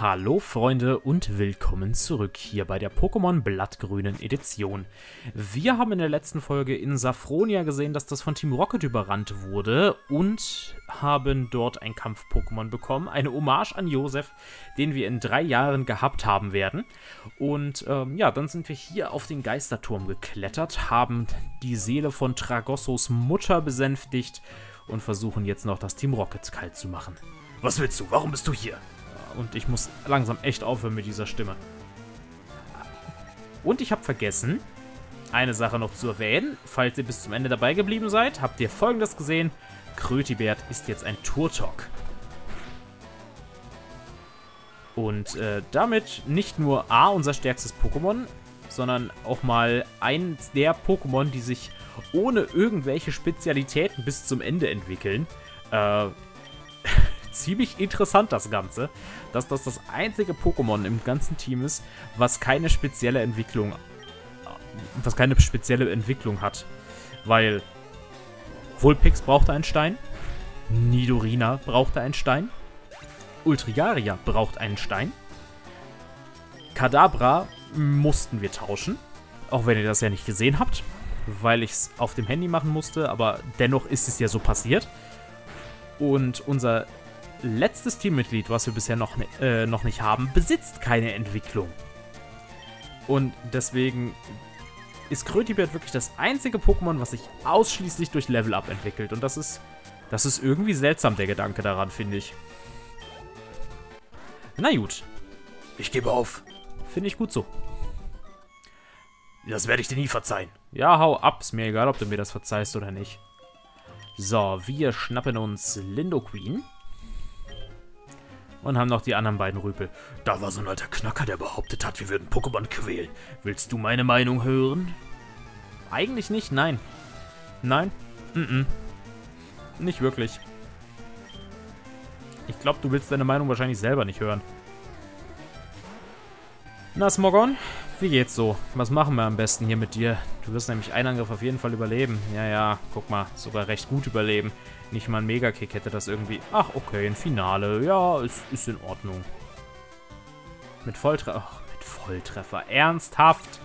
Hallo Freunde und willkommen zurück hier bei der Pokémon Blattgrünen Edition. Wir haben in der letzten Folge in Safronia gesehen, dass das von Team Rocket überrannt wurde und haben dort ein Kampf-Pokémon bekommen, eine Hommage an Josef, den wir in drei Jahren gehabt haben werden. Und ähm, ja, dann sind wir hier auf den Geisterturm geklettert, haben die Seele von Tragossos Mutter besänftigt und versuchen jetzt noch das Team Rocket kalt zu machen. Was willst du? Warum bist du hier? Und ich muss langsam echt aufhören mit dieser Stimme. Und ich habe vergessen, eine Sache noch zu erwähnen. Falls ihr bis zum Ende dabei geblieben seid, habt ihr folgendes gesehen. Krötibert ist jetzt ein Turtok. Und äh, damit nicht nur A, unser stärkstes Pokémon, sondern auch mal eins der Pokémon, die sich ohne irgendwelche Spezialitäten bis zum Ende entwickeln. Äh, ziemlich interessant, das Ganze, dass das das einzige Pokémon im ganzen Team ist, was keine spezielle Entwicklung, was keine spezielle Entwicklung hat. Weil Vulpix brauchte einen Stein, Nidorina brauchte einen Stein, Ultrigaria braucht einen Stein, Kadabra mussten wir tauschen, auch wenn ihr das ja nicht gesehen habt, weil ich es auf dem Handy machen musste, aber dennoch ist es ja so passiert. Und unser letztes Teammitglied, was wir bisher noch, äh, noch nicht haben, besitzt keine Entwicklung. Und deswegen ist Krötibert wirklich das einzige Pokémon, was sich ausschließlich durch Level-Up entwickelt. Und das ist, das ist irgendwie seltsam, der Gedanke daran, finde ich. Na gut. Ich gebe auf. Finde ich gut so. Das werde ich dir nie verzeihen. Ja, hau ab. Ist mir egal, ob du mir das verzeihst oder nicht. So, wir schnappen uns Lindo Queen und haben noch die anderen beiden Rüpel. Da war so ein alter Knacker, der behauptet hat, wir würden Pokémon quälen. Willst du meine Meinung hören? Eigentlich nicht, nein. Nein? Mm, -mm. Nicht wirklich. Ich glaube, du willst deine Meinung wahrscheinlich selber nicht hören. Na, Smogon, wie geht's so? Was machen wir am besten hier mit dir? Du wirst nämlich einen Angriff auf jeden Fall überleben. Ja, ja, guck mal, sogar recht gut überleben. Nicht mal ein Megakick hätte das irgendwie... Ach, okay, ein Finale. Ja, ist, ist in Ordnung. Mit Volltreffer... Ach, mit Volltreffer. Ernsthaft?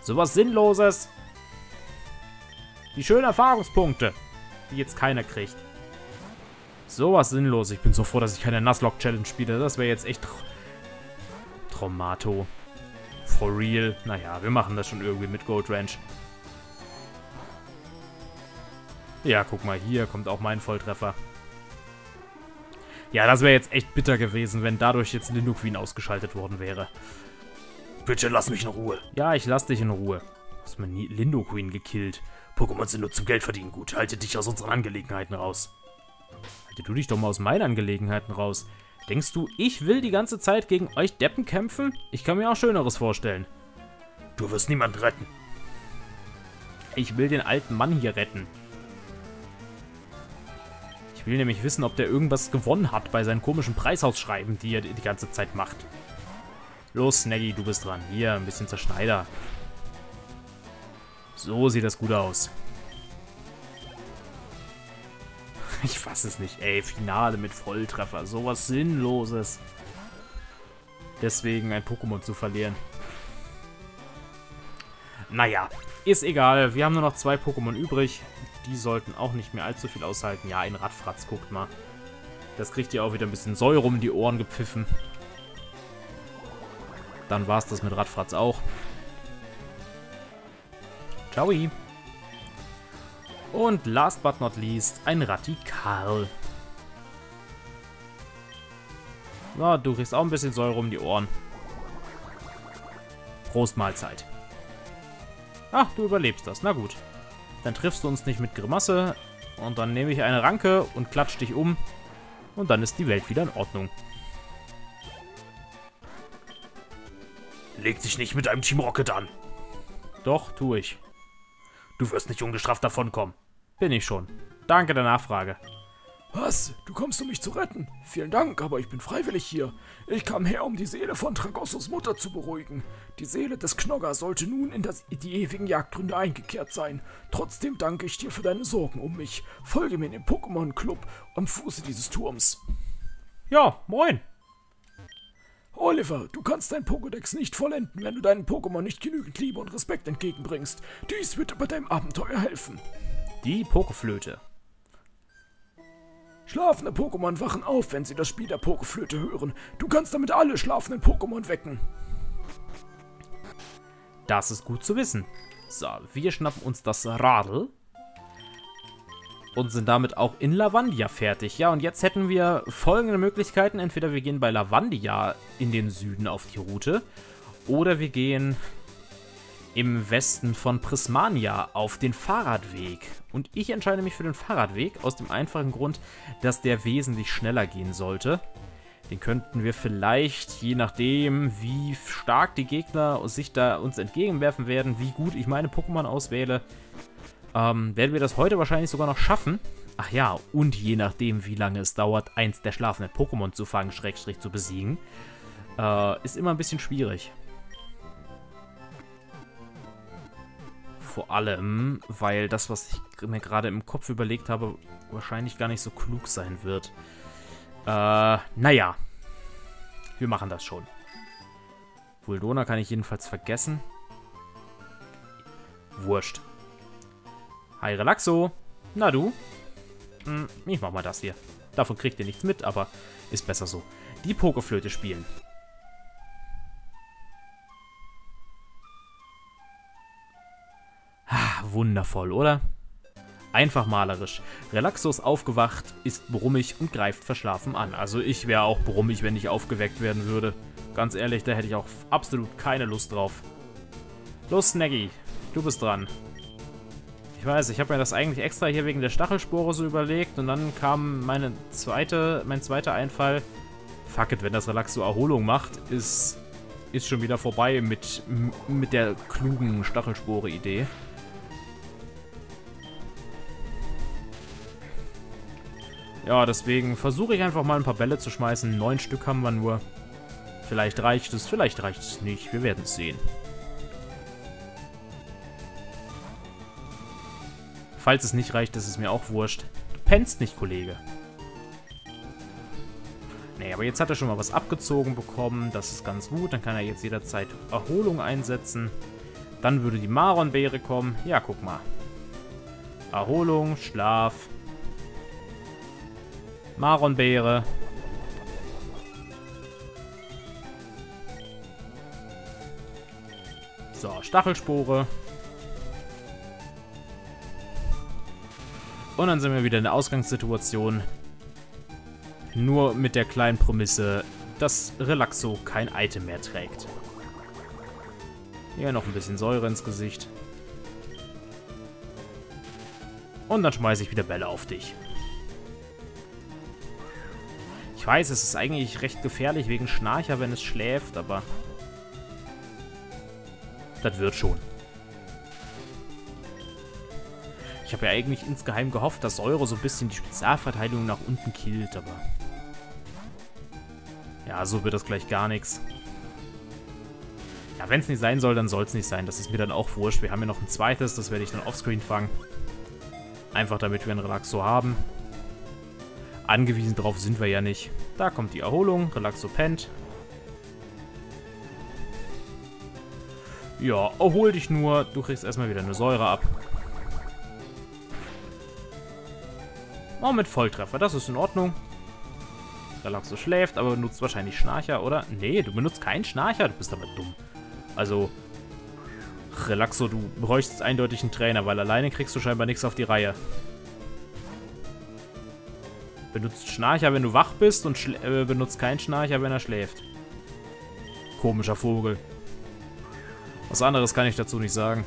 Sowas Sinnloses. Die schönen Erfahrungspunkte, die jetzt keiner kriegt. Sowas sinnlos. Ich bin so froh, dass ich keine Nuzlocke-Challenge spiele. Das wäre jetzt echt Traumato. For real. Naja, wir machen das schon irgendwie mit Gold Ranch. Ja, guck mal, hier kommt auch mein Volltreffer. Ja, das wäre jetzt echt bitter gewesen, wenn dadurch jetzt Lindo Queen ausgeschaltet worden wäre. Bitte lass mich in Ruhe. Ja, ich lass dich in Ruhe. Du hast mir Queen gekillt. Pokémon sind nur zum Geldverdienen gut. Halte dich aus unseren Angelegenheiten raus. Halte du dich doch mal aus meinen Angelegenheiten raus. Denkst du, ich will die ganze Zeit gegen euch Deppen kämpfen? Ich kann mir auch Schöneres vorstellen. Du wirst niemanden retten. Ich will den alten Mann hier retten. Ich will nämlich wissen, ob der irgendwas gewonnen hat bei seinen komischen Preisausschreiben, die er die ganze Zeit macht. Los, Snaggy, du bist dran. Hier, ein bisschen Zerschneider. So sieht das gut aus. Ich fasse es nicht. Ey, Finale mit Volltreffer. Sowas Sinnloses. Deswegen ein Pokémon zu verlieren. Naja, ist egal. Wir haben nur noch zwei Pokémon übrig. Die sollten auch nicht mehr allzu viel aushalten. Ja, ein Radfratz, guckt mal. Das kriegt ihr auch wieder ein bisschen Säure um die Ohren gepfiffen. Dann war es das mit Radfratz auch. Ciao. Und last but not least, ein Radikal. So, du kriegst auch ein bisschen Säure um die Ohren. Prost Mahlzeit. Ach, du überlebst das. Na gut. Dann triffst du uns nicht mit Grimasse. Und dann nehme ich eine Ranke und klatsch dich um. Und dann ist die Welt wieder in Ordnung. Leg dich nicht mit einem Team Rocket an. Doch, tue ich. Du wirst nicht ungestraft davonkommen. Bin ich schon. Danke der Nachfrage. Was? Du kommst, um mich zu retten? Vielen Dank, aber ich bin freiwillig hier. Ich kam her, um die Seele von Tragossos Mutter zu beruhigen. Die Seele des Knogger sollte nun in das, die ewigen Jagdgründe eingekehrt sein. Trotzdem danke ich dir für deine Sorgen um mich. Folge mir in den Pokémon-Club am Fuße dieses Turms. Ja, moin. Oliver, du kannst dein Pokédex nicht vollenden, wenn du deinen Pokémon nicht genügend Liebe und Respekt entgegenbringst. Dies wird bei deinem Abenteuer helfen. Die Pokeflöte. Schlafende Pokémon wachen auf, wenn sie das Spiel der Pokeflöte hören. Du kannst damit alle schlafenden Pokémon wecken. Das ist gut zu wissen. So, wir schnappen uns das Radl. Und sind damit auch in Lavandia fertig. Ja, und jetzt hätten wir folgende Möglichkeiten. Entweder wir gehen bei Lavandia in den Süden auf die Route. Oder wir gehen im Westen von Prismania auf den Fahrradweg. Und ich entscheide mich für den Fahrradweg aus dem einfachen Grund, dass der wesentlich schneller gehen sollte. Den könnten wir vielleicht, je nachdem, wie stark die Gegner sich da uns entgegenwerfen werden, wie gut ich meine Pokémon auswähle, ähm, werden wir das heute wahrscheinlich sogar noch schaffen. Ach ja, und je nachdem, wie lange es dauert, eins der schlafenden Pokémon zu fangen, Schrägstrich zu besiegen, äh, ist immer ein bisschen schwierig. Vor allem, weil das, was ich mir gerade im Kopf überlegt habe, wahrscheinlich gar nicht so klug sein wird. Äh, naja. Wir machen das schon. Vuldona kann ich jedenfalls vergessen. Wurscht. Hi, Relaxo. Na du? Hm, ich mach mal das hier. Davon kriegt ihr nichts mit, aber ist besser so. Die Pokeflöte spielen. Wundervoll, oder? Einfach malerisch. Relaxo ist aufgewacht, ist brummig und greift verschlafen an. Also ich wäre auch brummig, wenn ich aufgeweckt werden würde. Ganz ehrlich, da hätte ich auch absolut keine Lust drauf. Los, Snaggy, du bist dran. Ich weiß, ich habe mir das eigentlich extra hier wegen der Stachelspore so überlegt und dann kam meine zweite, mein zweiter Einfall. Fuck it, wenn das Relaxo Erholung macht, ist, ist schon wieder vorbei mit, mit der klugen Stachelspore-Idee. Ja, deswegen versuche ich einfach mal ein paar Bälle zu schmeißen. Neun Stück haben wir nur. Vielleicht reicht es, vielleicht reicht es nicht. Wir werden es sehen. Falls es nicht reicht, ist es mir auch wurscht. Du pennst nicht, Kollege. Nee, aber jetzt hat er schon mal was abgezogen bekommen. Das ist ganz gut. Dann kann er jetzt jederzeit Erholung einsetzen. Dann würde die Maronbeere kommen. Ja, guck mal. Erholung, Schlaf, Maronbeere. So, Stachelspore. Und dann sind wir wieder in der Ausgangssituation. Nur mit der kleinen Prämisse, dass Relaxo kein Item mehr trägt. Hier noch ein bisschen Säure ins Gesicht. Und dann schmeiße ich wieder Bälle auf dich weiß, es ist eigentlich recht gefährlich wegen Schnarcher, wenn es schläft, aber... Das wird schon. Ich habe ja eigentlich insgeheim gehofft, dass Säure so ein bisschen die Spezialverteidigung nach unten killt, aber... Ja, so wird das gleich gar nichts. Ja, wenn es nicht sein soll, dann soll es nicht sein. Das ist mir dann auch wurscht. Wir haben ja noch ein zweites, das werde ich dann offscreen fangen. Einfach damit wir einen Relaxo haben. Angewiesen drauf sind wir ja nicht. Da kommt die Erholung. Relaxo pennt. Ja, erhol dich nur. Du kriegst erstmal wieder eine Säure ab. Oh, mit Volltreffer. Das ist in Ordnung. Relaxo schläft, aber benutzt wahrscheinlich Schnarcher, oder? Nee, du benutzt keinen Schnarcher. Du bist aber dumm. Also, Relaxo, du bräuchtest eindeutig einen Trainer, weil alleine kriegst du scheinbar nichts auf die Reihe. Benutzt Schnarcher, wenn du wach bist und äh, benutzt keinen Schnarcher, wenn er schläft. Komischer Vogel. Was anderes kann ich dazu nicht sagen.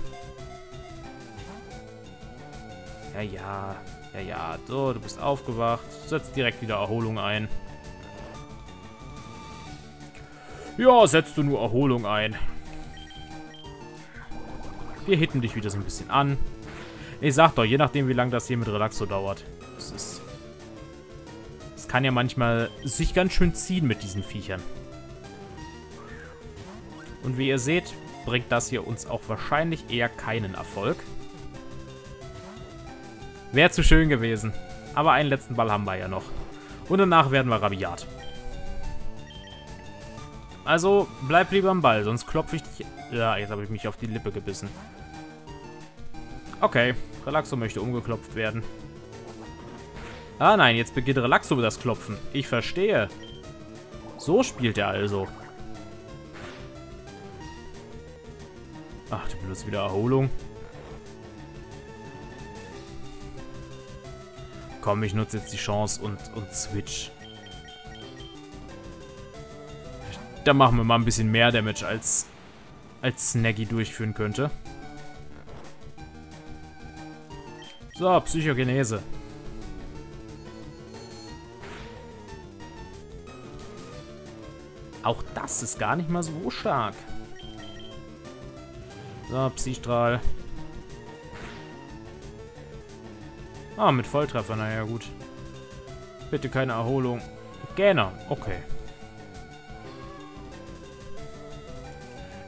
Ja, ja. Ja, ja. So, du bist aufgewacht. Setz direkt wieder Erholung ein. Ja, setzt du nur Erholung ein. Wir hitten dich wieder so ein bisschen an. Ich sag doch, je nachdem, wie lange das hier mit Relaxo dauert. Kann ja manchmal sich ganz schön ziehen mit diesen Viechern. Und wie ihr seht, bringt das hier uns auch wahrscheinlich eher keinen Erfolg. Wäre zu schön gewesen. Aber einen letzten Ball haben wir ja noch. Und danach werden wir rabiat. Also, bleib lieber am Ball, sonst klopfe ich dich... Ja, jetzt habe ich mich auf die Lippe gebissen. Okay, Relaxo möchte umgeklopft werden. Ah nein, jetzt beginnt Relaxo das Klopfen. Ich verstehe. So spielt er also. Ach, du benutzt wieder Erholung. Komm, ich nutze jetzt die Chance und, und switch. Da machen wir mal ein bisschen mehr Damage, als, als Snaggy durchführen könnte. So, Psychogenese. Das ist gar nicht mal so stark. So, Psystrahl. Ah, mit Volltreffer, naja gut. Bitte keine Erholung. Gähner, okay.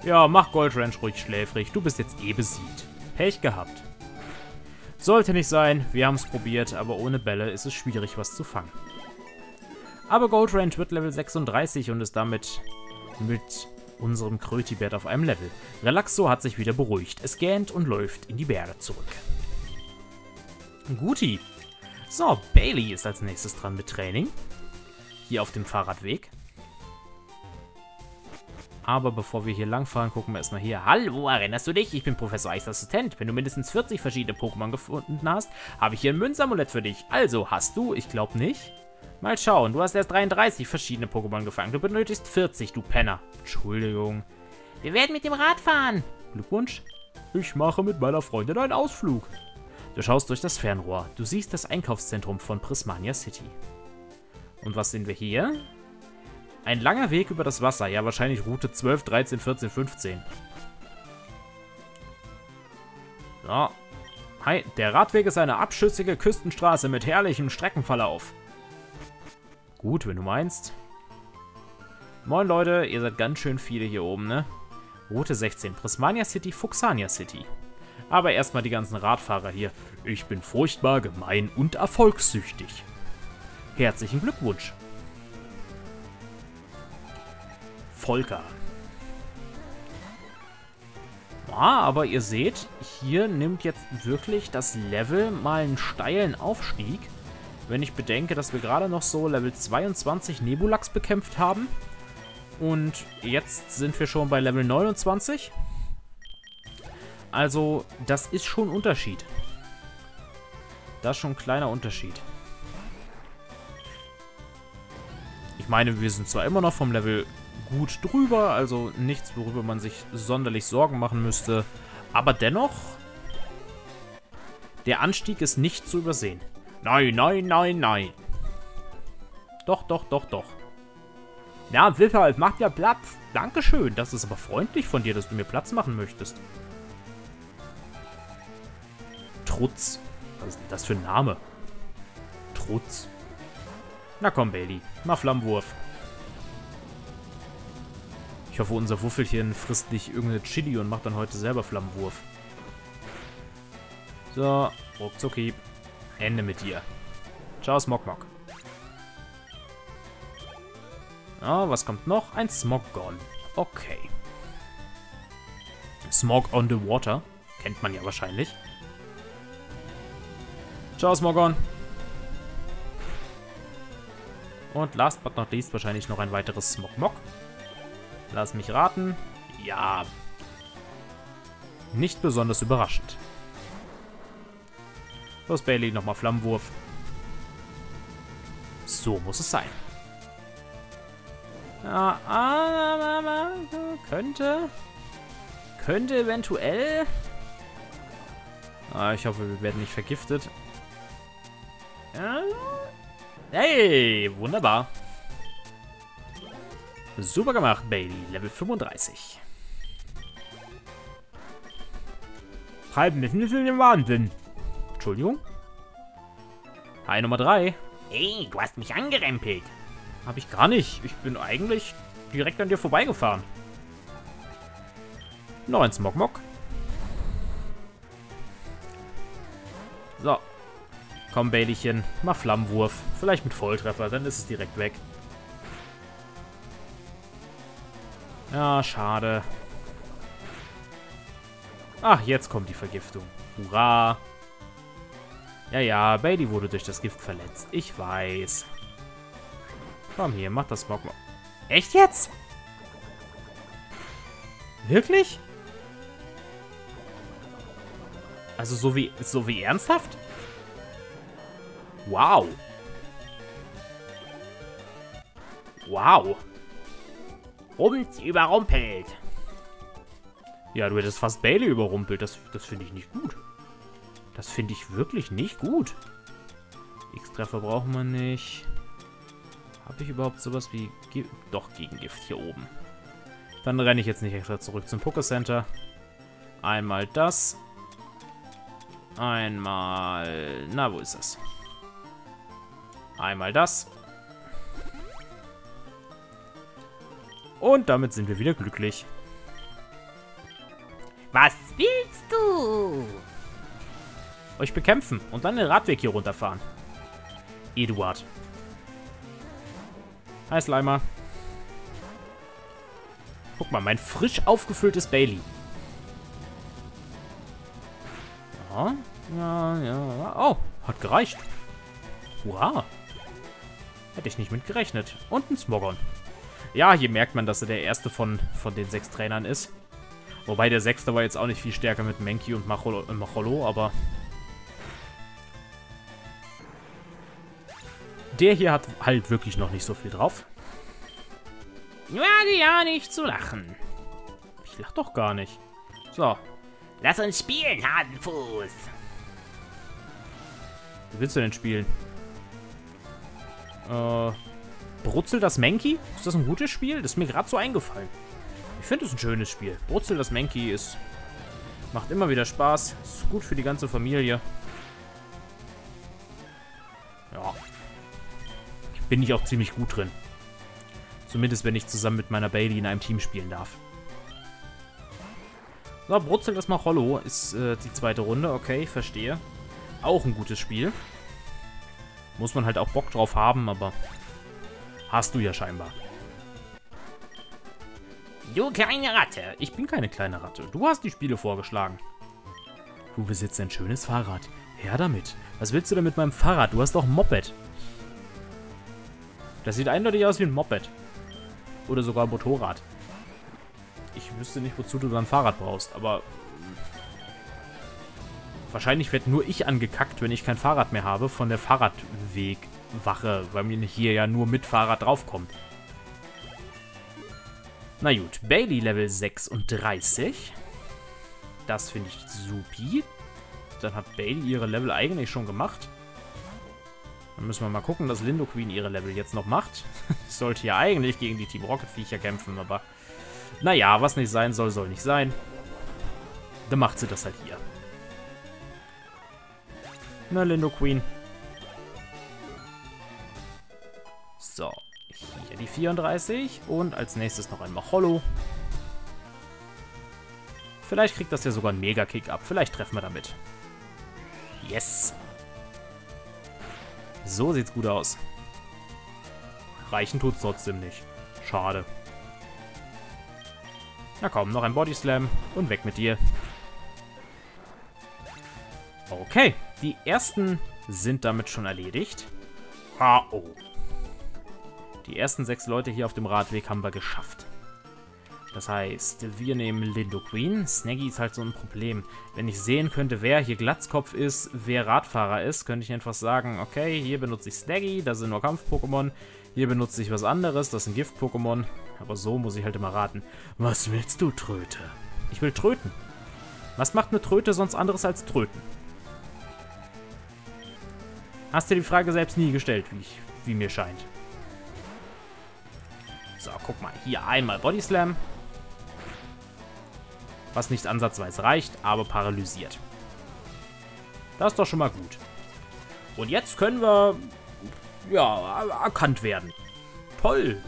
Ja, mach Goldranch ruhig schläfrig. Du bist jetzt eh besiegt. Pech gehabt. Sollte nicht sein, wir haben es probiert, aber ohne Bälle ist es schwierig, was zu fangen. Aber Goldrange wird Level 36 und ist damit mit unserem Krötibert auf einem Level. Relaxo hat sich wieder beruhigt. Es gähnt und läuft in die Berge zurück. Guti. So, Bailey ist als nächstes dran mit Training. Hier auf dem Fahrradweg. Aber bevor wir hier langfahren, gucken wir erstmal hier. Hallo, erinnerst du dich? Ich bin Professor Eichs Assistent. Wenn du mindestens 40 verschiedene Pokémon gefunden hast, habe ich hier ein Münzamulett für dich. Also, hast du? Ich glaube nicht. Mal schauen, du hast erst 33 verschiedene Pokémon gefangen. Du benötigst 40, du Penner. Entschuldigung. Wir werden mit dem Rad fahren. Glückwunsch. Ich mache mit meiner Freundin einen Ausflug. Du schaust durch das Fernrohr. Du siehst das Einkaufszentrum von Prismania City. Und was sehen wir hier? Ein langer Weg über das Wasser. Ja, wahrscheinlich Route 12, 13, 14, 15. So. Hi, der Radweg ist eine abschüssige Küstenstraße mit herrlichem Streckenverlauf. Gut, wenn du meinst. Moin Leute, ihr seid ganz schön viele hier oben, ne? Route 16, Prismania City, Fuxania City. Aber erstmal die ganzen Radfahrer hier. Ich bin furchtbar, gemein und erfolgssüchtig. Herzlichen Glückwunsch. Volker. Ja, aber ihr seht, hier nimmt jetzt wirklich das Level mal einen steilen Aufstieg. Wenn ich bedenke, dass wir gerade noch so Level 22 Nebulax bekämpft haben. Und jetzt sind wir schon bei Level 29. Also, das ist schon ein Unterschied. Das ist schon ein kleiner Unterschied. Ich meine, wir sind zwar immer noch vom Level gut drüber, also nichts, worüber man sich sonderlich Sorgen machen müsste. Aber dennoch, der Anstieg ist nicht zu übersehen. Nein, nein, nein, nein. Doch, doch, doch, doch. Ja, Wilfeld, mach dir Platz. Dankeschön. Das ist aber freundlich von dir, dass du mir Platz machen möchtest. Trutz. Was ist denn das für ein Name? Trutz. Na komm, Bailey. Mach Flammenwurf. Ich hoffe, unser Wuffelchen frisst nicht irgendeine Chili und macht dann heute selber Flammenwurf. So, ruckzucki. Ende mit dir. Ciao, Smogmog. Ah, was kommt noch? Ein Smoggon. Okay. Smog on the Water. Kennt man ja wahrscheinlich. Ciao, Smogon. Und last but not least wahrscheinlich noch ein weiteres Smogmog. Lass mich raten. Ja. Nicht besonders überraschend. Los, Bailey, nochmal Flammenwurf. So muss es sein. Ah, ah, ah, könnte. Könnte eventuell. Ah, ich hoffe, wir werden nicht vergiftet. Hey, wunderbar. Super gemacht, Bailey. Level 35. Halb mitten in den Wahnsinn. Entschuldigung? Hi Nummer 3. Hey, du hast mich angerempelt. Hab ich gar nicht. Ich bin eigentlich direkt an dir vorbeigefahren. Noch ein Smogmog. So. Komm, Baileychen. Mach Flammenwurf. Vielleicht mit Volltreffer, dann ist es direkt weg. Ja, schade. Ach, jetzt kommt die Vergiftung. Hurra. Ja, ja, Bailey wurde durch das Gift verletzt. Ich weiß. Komm hier, mach das Bock mal. Echt jetzt? Wirklich? Also so wie, so wie ernsthaft? Wow. Wow. Rums überrumpelt. Ja, du hättest fast Bailey überrumpelt. Das, das finde ich nicht gut. Das finde ich wirklich nicht gut. X-Treffer brauchen wir nicht. Habe ich überhaupt sowas wie... Ge Doch, Gegengift hier oben. Dann renne ich jetzt nicht extra zurück zum Pokécenter. Einmal das. Einmal... Na, wo ist das? Einmal das. Und damit sind wir wieder glücklich. Was willst du? Euch bekämpfen und dann den Radweg hier runterfahren. Eduard. Hi, Slimer. Guck mal, mein frisch aufgefülltes Bailey. Ja, ja, ja. Oh, hat gereicht. Hurra. Hätte ich nicht mit gerechnet. Und ein Smogon. Ja, hier merkt man, dass er der erste von, von den sechs Trainern ist. Wobei der sechste war jetzt auch nicht viel stärker mit Menki und Macholo, Macholo aber... Der hier hat halt wirklich noch nicht so viel drauf. Wage ja nicht zu lachen. Ich lach doch gar nicht. So. Lass uns spielen, Hasenfuß. Wie willst du denn spielen? Äh, Brutzel das Menki? Ist das ein gutes Spiel? Das ist mir gerade so eingefallen. Ich finde es ein schönes Spiel. Brutzel das Menki ist... Macht immer wieder Spaß. Ist gut für die ganze Familie. Bin ich auch ziemlich gut drin. Zumindest, wenn ich zusammen mit meiner Bailey in einem Team spielen darf. So, Brutzel das mal Hollow ist äh, die zweite Runde. Okay, verstehe. Auch ein gutes Spiel. Muss man halt auch Bock drauf haben, aber hast du ja scheinbar. Du kleine Ratte. Ich bin keine kleine Ratte. Du hast die Spiele vorgeschlagen. Du besitzt ein schönes Fahrrad. Her damit. Was willst du denn mit meinem Fahrrad? Du hast doch ein Moped. Das sieht eindeutig aus wie ein Moped. Oder sogar ein Motorrad. Ich wüsste nicht, wozu du dann Fahrrad brauchst, aber... Wahrscheinlich werde nur ich angekackt, wenn ich kein Fahrrad mehr habe von der Fahrradwegwache, weil mir hier ja nur mit Fahrrad draufkommt. Na gut, Bailey Level 36. Das finde ich supi. Dann hat Bailey ihre Level eigentlich schon gemacht. Dann müssen wir mal gucken, dass Lindo Queen ihre Level jetzt noch macht. Sollte ja eigentlich gegen die Team Rocket Viecher kämpfen, aber... Naja, was nicht sein soll, soll nicht sein. Dann macht sie das halt hier. Na, Lindo Queen. So, hier die 34 und als nächstes noch ein Hollow. Vielleicht kriegt das ja sogar einen Mega-Kick ab. Vielleicht treffen wir damit. Yes. So sieht's gut aus. Reichen tut's trotzdem nicht. Schade. Na komm, noch ein Body Slam und weg mit dir. Okay, die ersten sind damit schon erledigt. Oh. Die ersten sechs Leute hier auf dem Radweg haben wir geschafft. Das heißt, wir nehmen Lindo Queen. Snaggy ist halt so ein Problem. Wenn ich sehen könnte, wer hier Glatzkopf ist, wer Radfahrer ist, könnte ich einfach sagen, okay, hier benutze ich Snaggy, das sind nur Kampf-Pokémon. Hier benutze ich was anderes, das sind Gift-Pokémon. Aber so muss ich halt immer raten. Was willst du, Tröte? Ich will tröten. Was macht eine Tröte sonst anderes als tröten? Hast dir die Frage selbst nie gestellt, wie, ich, wie mir scheint. So, guck mal. Hier einmal Body Slam. Was nicht ansatzweise reicht, aber paralysiert. Das ist doch schon mal gut. Und jetzt können wir, ja, erkannt werden. Toll.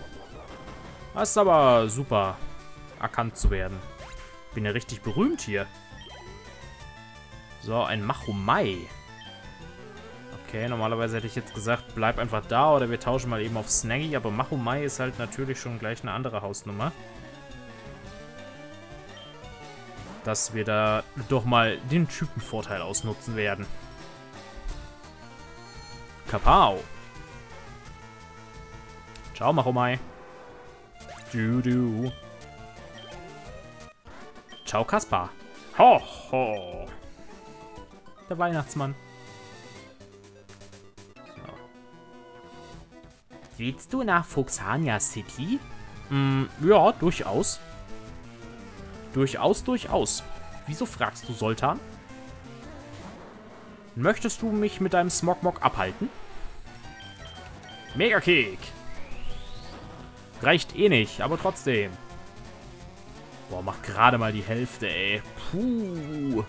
Das ist aber super, erkannt zu werden. Bin ja richtig berühmt hier. So, ein Machomai. Okay, normalerweise hätte ich jetzt gesagt, bleib einfach da oder wir tauschen mal eben auf Snaggy, aber Machomai ist halt natürlich schon gleich eine andere Hausnummer. Dass wir da doch mal den Typenvorteil ausnutzen werden. Kapau. Ciao, Machomai. Du, du. Ciao, Kaspar. Ho, ho. Der Weihnachtsmann. Willst du nach Fuxania City? Mm, ja, durchaus. Durchaus, durchaus. Wieso fragst du, Sultan? Möchtest du mich mit deinem Smogmog abhalten? Mega Kick. Reicht eh nicht, aber trotzdem. Boah, mach gerade mal die Hälfte, ey. Puh.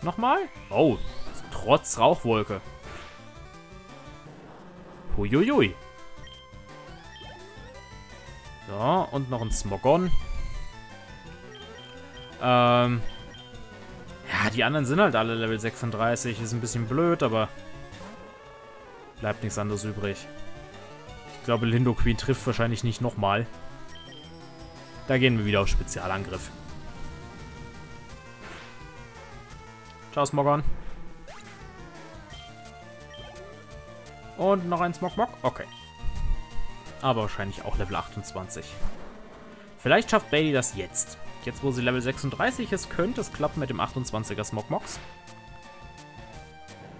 Nochmal? Oh, trotz Rauchwolke. Huiuiui. So, und noch ein Smogon. Ähm. Ja, die anderen sind halt alle Level 36. Ist ein bisschen blöd, aber bleibt nichts anderes übrig. Ich glaube, Lindo Queen trifft wahrscheinlich nicht nochmal. Da gehen wir wieder auf Spezialangriff. Ciao, Smogon. Und noch ein Smogmog? Okay. Aber wahrscheinlich auch Level 28. Vielleicht schafft Bailey das jetzt. Jetzt, wo sie Level 36 ist, könnte es klappen mit dem 28er Smogmogs.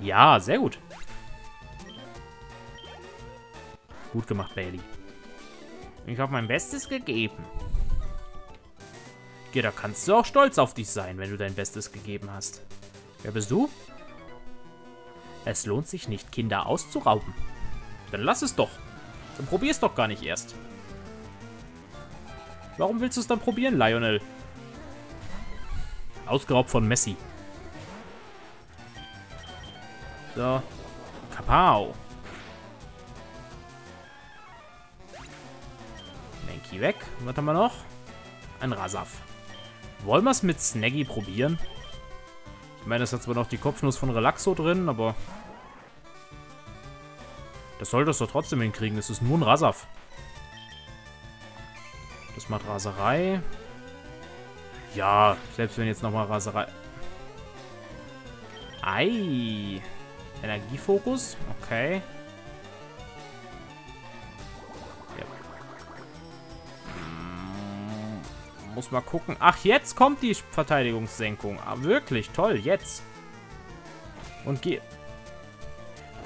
Ja, sehr gut. Gut gemacht, Bailey. Ich habe mein Bestes gegeben. Ja, da kannst du auch stolz auf dich sein, wenn du dein Bestes gegeben hast. Wer bist du? Es lohnt sich nicht, Kinder auszurauben. Dann lass es doch. Dann probier's doch gar nicht erst. Warum willst du es dann probieren, Lionel? Ausgeraubt von Messi. So. Kapau. Menki weg. Was haben wir noch? Ein Rasaf. Wollen wir es mit Snaggy probieren? Ich meine, es hat zwar noch die Kopfnuss von Relaxo drin, aber... Das sollte es doch trotzdem hinkriegen. Es ist nur ein Rasaf. Das macht Raserei. Ja, selbst wenn jetzt nochmal Raserei... Ei. Energiefokus. Okay. Hm, Muss mal gucken. Ach, jetzt kommt die Verteidigungssenkung. Ah, wirklich, toll, jetzt. Und geh...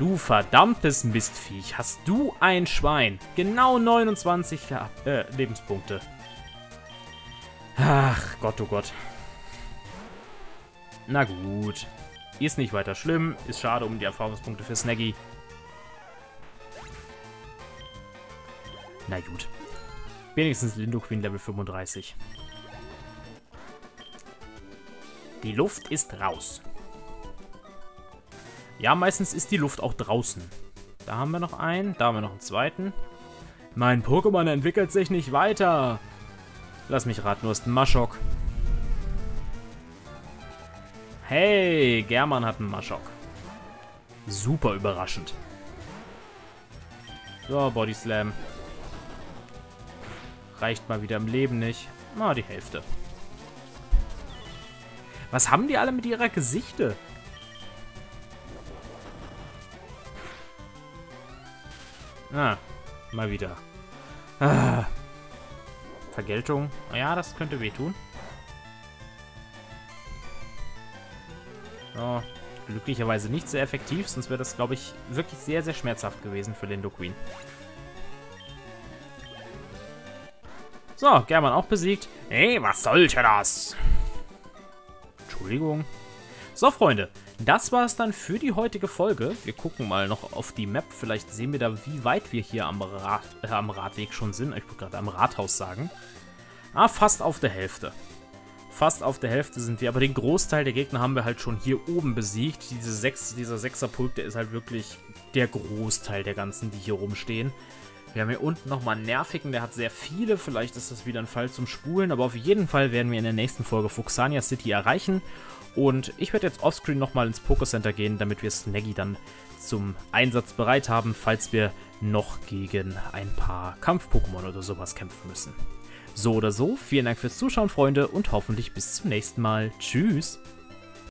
Du verdammtes Mistviech. Hast du ein Schwein. Genau 29 äh, Lebenspunkte. Ach, Gott, oh Gott. Na gut. Ist nicht weiter schlimm. Ist schade um die Erfahrungspunkte für Snaggy. Na gut. Wenigstens Lindo Queen Level 35. Die Luft ist raus. Ja, meistens ist die Luft auch draußen. Da haben wir noch einen. Da haben wir noch einen zweiten. Mein Pokémon entwickelt sich nicht weiter. Lass mich raten, du hast einen Maschok. Hey, German hat einen Maschok. Super überraschend. So, Body Slam. Reicht mal wieder im Leben nicht. Na, die Hälfte. Was haben die alle mit ihrer Gesichte? Ah, mal wieder. Ah. Vergeltung. Ja, das könnte wehtun. Oh, glücklicherweise nicht sehr effektiv, sonst wäre das, glaube ich, wirklich sehr, sehr schmerzhaft gewesen für Lindo Queen. So, German auch besiegt. Hey, was sollte das? Entschuldigung. So, Freunde, das war es dann für die heutige Folge. Wir gucken mal noch auf die Map. Vielleicht sehen wir da, wie weit wir hier am, Rad, äh, am Radweg schon sind. Ich wollte gerade am Rathaus sagen. Ah, fast auf der Hälfte. Fast auf der Hälfte sind wir, aber den Großteil der Gegner haben wir halt schon hier oben besiegt. Diese sechs, dieser Sechserpulk, der ist halt wirklich der Großteil der ganzen, die hier rumstehen. Wir haben hier unten nochmal einen nervigen, der hat sehr viele. Vielleicht ist das wieder ein Fall zum Spulen, aber auf jeden Fall werden wir in der nächsten Folge Fuxania City erreichen. Und ich werde jetzt offscreen nochmal ins Poké Center gehen, damit wir Snaggy dann zum Einsatz bereit haben, falls wir noch gegen ein paar Kampf-Pokémon oder sowas kämpfen müssen. So oder so, vielen Dank fürs Zuschauen, Freunde, und hoffentlich bis zum nächsten Mal. Tschüss!